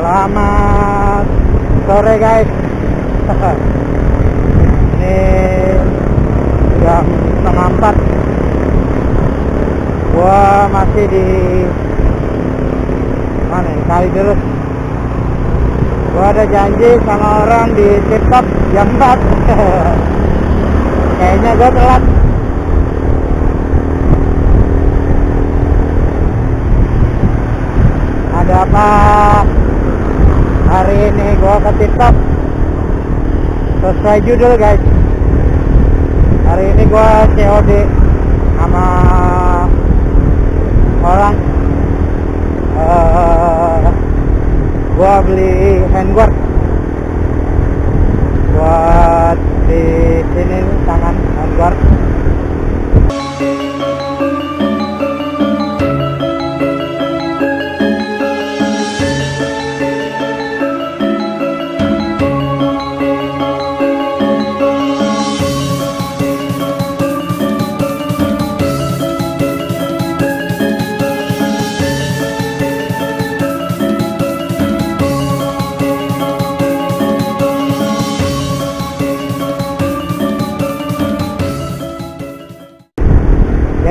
Selamat sore guys. Ini jam setengah empat. Gua masih di mana ini? Kali terus. Gua ada janji sama orang di TikTok jam 4 Kayaknya gua telat. Ada apa hari ini gua ke TikTok sesuai judul guys. Hari ini gua COD sama orang. Eh, gua beli handguard buat di sini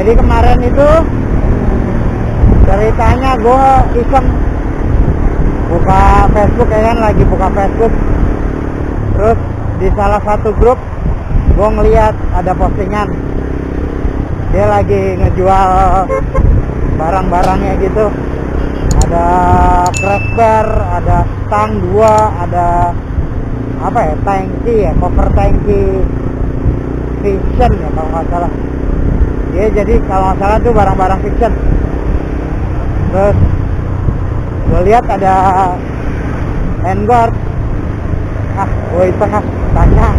jadi kemarin itu ceritanya gue iseng buka Facebook ya kan? Lagi buka Facebook. Terus di salah satu grup gue ngeliat ada postingan. Dia lagi ngejual barang-barangnya gitu. Ada crash ada stang dua ada apa ya? Tangki ya cover tangki. Vision ya kalau nggak salah dia jadi kalau nggak salah tuh barang-barang fiction terus gue lihat ada handguard. Ah gue iseng ah tanya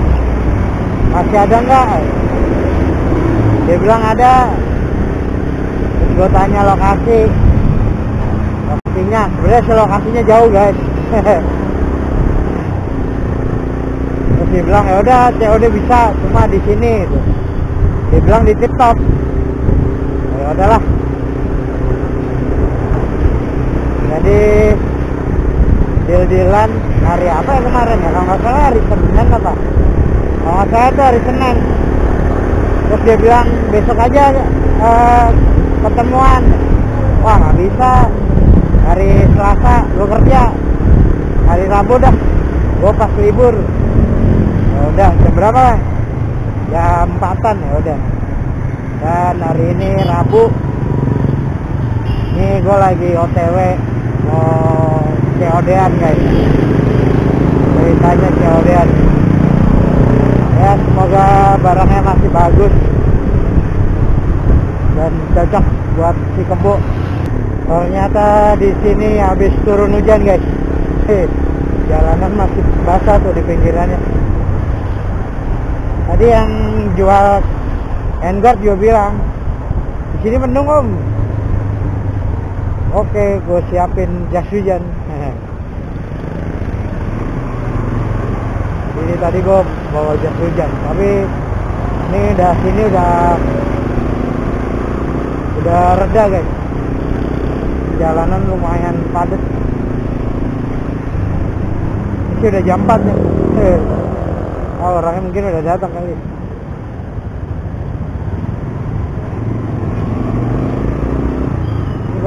masih ada nggak? Dia bilang ada. Terus gue tanya lokasi? Lokasinya sebenarnya lokasinya jauh guys. Terus dia bilang ya udah COD bisa cuma di sini. Dia bilang di TikTok ya udahlah jadi deal-dealan hari apa ya kemarin ya? Kalau nggak salah hari Senin apa? Kalau nggak salah itu hari Senin. Terus dia bilang besok aja eh, ketemuan. Wah nggak bisa. Hari Selasa gue kerja. Hari Rabu dah gue pas libur. Ya udah jam berapa lah? Jam empatan ya udah dan hari ini Rabu. Ini gue lagi OTW mau COD-an guys. Ceritanya COD-an ya semoga barangnya masih bagus. Dan cocok buat si kebo. Ternyata di sini habis turun hujan guys. Hei, jalanan masih basah tuh di pinggirannya. Tadi yang jual handguard juga bilang di sini mendung om. Oke gue siapin jas hujan. Ini tadi gue bawa jas hujan tapi ini udah sini udah udah reda guys. Jalanan lumayan padat. Ini udah jam 4 nih Oh, orangnya mungkin udah datang kali.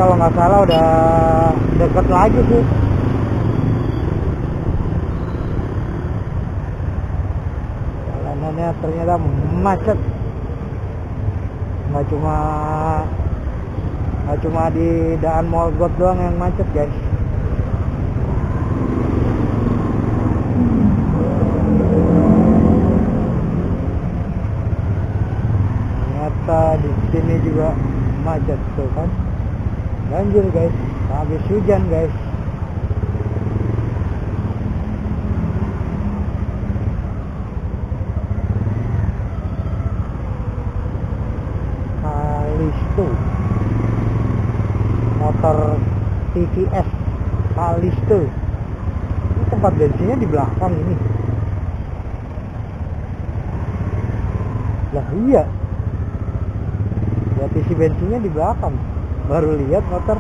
Kalau nggak salah udah deket lagi sih. Jalanannya ternyata macet. Nggak cuma nggak cuma di Daan Mall doang yang macet guys. ternyata di sini juga macet tuh kan banjir guys. Habis hujan guys. Kalisto. Motor TVS Kalisto. Ini tempat bensinnya di belakang ini. Lah iya. Buat isi bensinnya di belakang baru lihat motor.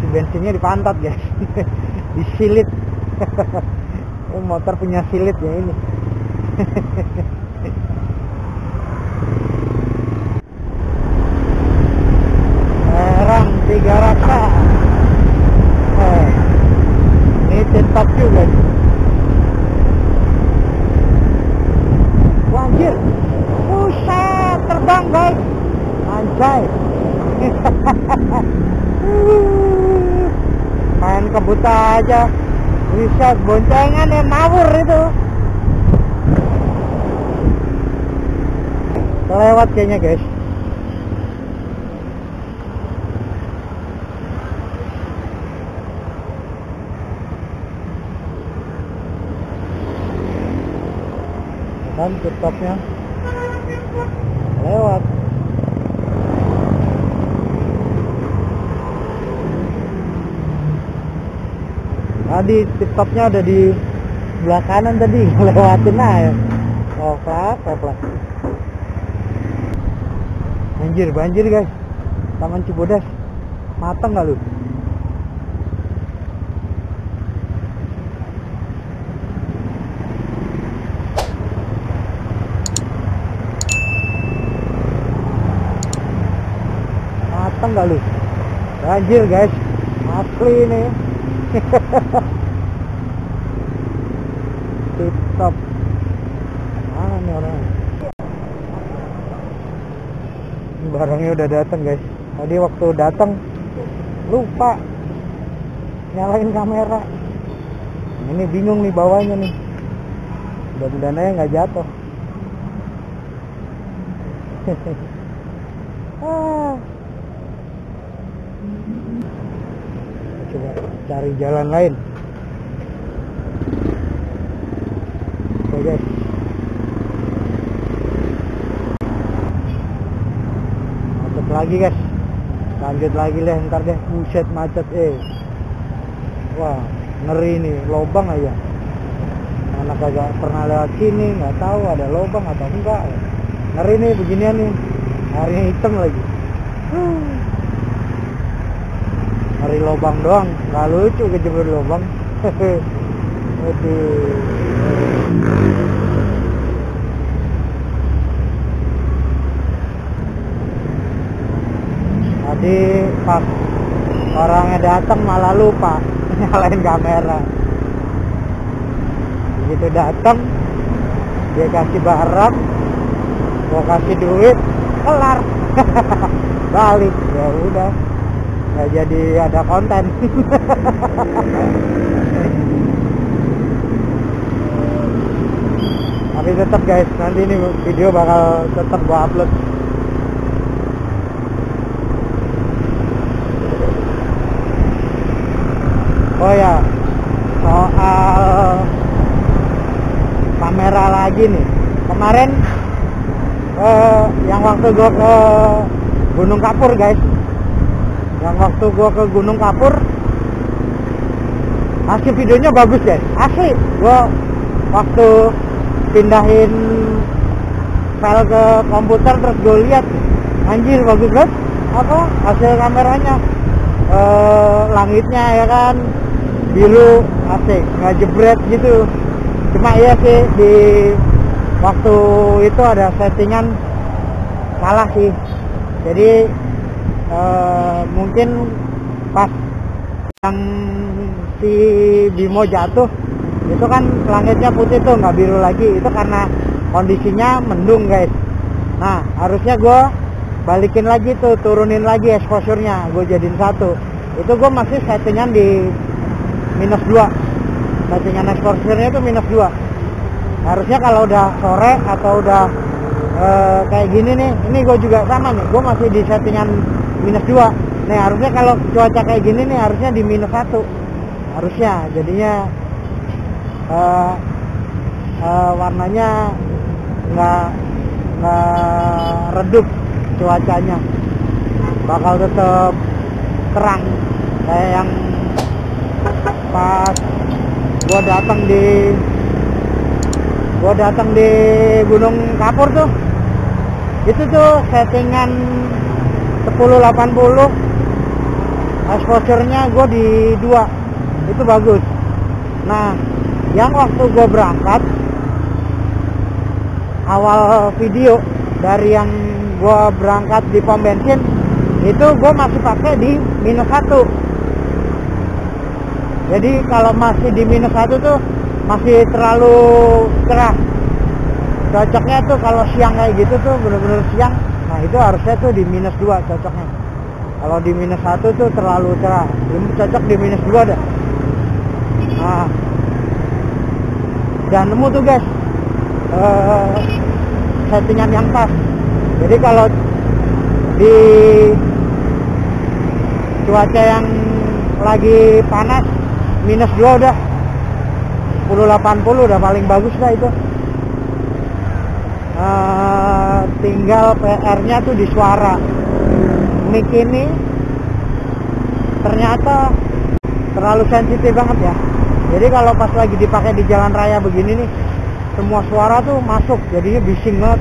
Si bensinnya di pantat guys. Disilit. Oh, motor punya silit ya ini Serang tiga raka eh, ini tetap juga Wanjir Buset terbang guys Anjay Kebuta aja. Bisa boncengan ya mawur itu. Lewat kayaknya guys. Kan tutupnya lewat tadi tip-topnya ada di sebelah kanan tadi lewatin aja. Oh pelat pelat banjir banjir guys. Taman Cibodas. Matang nggak lu? Matang nggak lu? Banjir guys. Asli ini tip mana nih orang? Barangnya udah datang guys. Tadi waktu datang lupa nyalain kamera. Ini bingung nih bawahnya nih. Mudah-mudahan aja nggak jatuh. Ah. coba cari jalan lain. Oke guys. Macet lagi guys. Lanjut lagi lah ntar deh. Buset macet eh. Wah ngeri nih. Lobang aja. Anak kagak pernah lewat sini nggak tahu ada lobang atau enggak. Ngeri nih beginian nih. Harinya hitam lagi. Hari lobang doang, nggak lucu kejebur lobang. Aduh. Tadi pas orangnya datang malah lupa nyalain kamera. Begitu datang, dia kasih barang, gua kasih duit, kelar. Balik, ya udah nggak jadi ada konten. Tapi tetap guys nanti ini video bakal tetap gua upload. Oh ya soal kamera lagi nih. Kemarin eh, yang waktu gua ke Gunung Kapur guys yang waktu gua ke Gunung Kapur hasil videonya bagus guys asli gua waktu pindahin file ke komputer terus gue lihat anjir bagus banget. Apa? Hasil kameranya. E, langitnya ya kan? Biru asik. Nggak jebret gitu. Cuma iya sih di waktu itu ada settingan salah sih. Jadi Uh, mungkin pas yang si Bimo jatuh itu kan langitnya putih tuh nggak biru lagi. Itu karena kondisinya mendung guys. Nah harusnya gue balikin lagi tuh turunin lagi exposure-nya gue jadiin satu. Itu gue masih settingan di minus 2 settingan exposure-nya itu minus 2 harusnya kalau udah sore atau udah uh, kayak gini nih ini gue juga sama nih. Gue masih di settingan minus 2 nih harusnya kalau cuaca kayak gini nih harusnya di minus 1 harusnya jadinya uh, uh, warnanya nggak nggak redup cuacanya. Bakal tetap terang. Kayak yang pas gua datang di gua datang di Gunung Kapur tuh. Itu tuh settingan 1080 exposure-nya gue di dua. Itu bagus. Nah yang waktu gue berangkat awal video dari yang gue berangkat di pom bensin itu gue masih pakai di minus satu. Jadi kalau masih di minus satu tuh masih terlalu cerah cocoknya tuh kalau siang kayak gitu tuh bener-bener siang nah itu harusnya tuh di minus dua cocoknya. Kalau di minus satu tuh terlalu cerah. Belum cocok di minus dua dah nah. Dan nemu tuh guys. Uh, settingan yang pas. Jadi kalau di cuaca yang lagi panas minus 2 udah. 1080 udah paling bagus dah itu. Uh, tinggal PR nya tuh di suara. Mic ini ternyata terlalu sensitif banget ya. Jadi kalau pas lagi dipakai di jalan raya begini nih semua suara tuh masuk. Jadinya bising banget.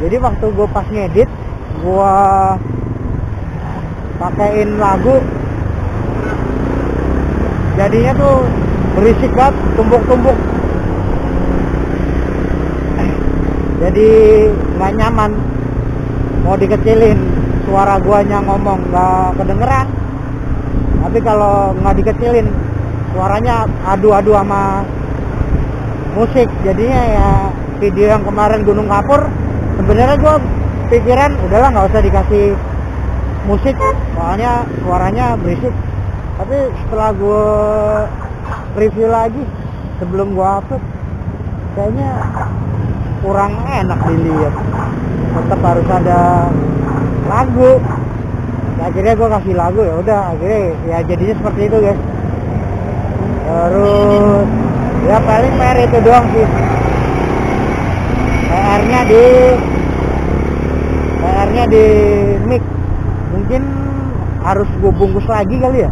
Jadi waktu gue pas ngedit gue pakein lagu jadinya tuh berisik banget tumbuk-tumbuk jadi nggak nyaman. Mau dikecilin suara guanya ngomong nggak kedengeran. Tapi kalau nggak dikecilin suaranya adu-adu sama musik. Jadinya ya video yang kemarin Gunung Kapur sebenarnya gue pikiran udahlah nggak usah dikasih musik. Soalnya suaranya berisik. Tapi setelah gue review lagi sebelum gue upload kayaknya kurang enak dilihat. Tetap harus ada lagu. Akhirnya gue kasih lagu ya udah akhirnya ya jadinya seperti itu guys. Terus ya paling PR itu doang sih. PR nya di PR nya di mic. Mungkin harus gue bungkus lagi kali ya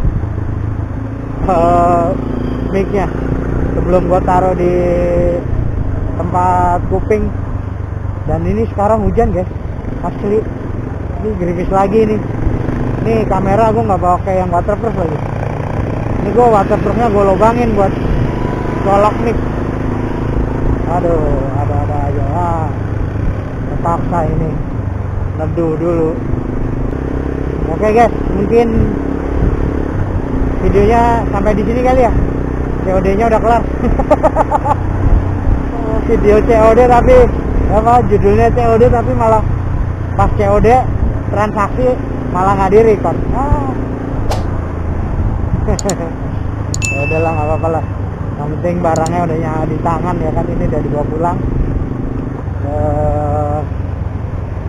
uh, mic nya sebelum gue taruh di tempat kuping. Dan ini sekarang hujan guys. Asli. Ini gerimis lagi nih. Nih kamera gue nggak bawa kayak yang waterproof lagi. Ini gue waterproofnya gue lubangin buat colok mic. Aduh ada-ada aja ah, terpaksa ini. Neduh dulu. Oke guys. Mungkin videonya sampai di sini kali ya. COD nya udah kelar video COD tapi apa judulnya COD tapi malah pas COD transaksi malah nggak direcord. Ah. ya udahlah nggak apa-apa lah. Yang penting barangnya udah di tangan ya kan ini udah dibawa pulang. Uh,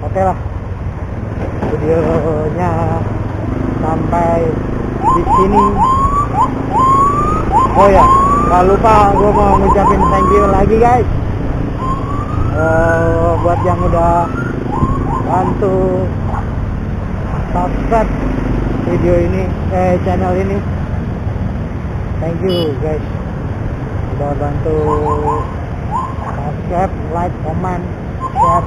oke okay lah. Videonya sampai di sini. Oh ya nggak lupa gue mau ngucapin thank you lagi guys uh, buat yang udah bantu subscribe video ini eh channel ini. Thank you guys. Udah bantu subscribe like comment share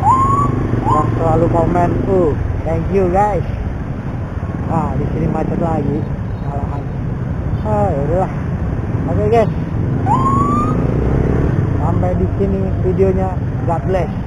dan selalu komen. Uh thank you guys. Ah di sini macet lagi. Malahan. Ah yaudahlah oke okay, guys. Sampai di sini videonya God bless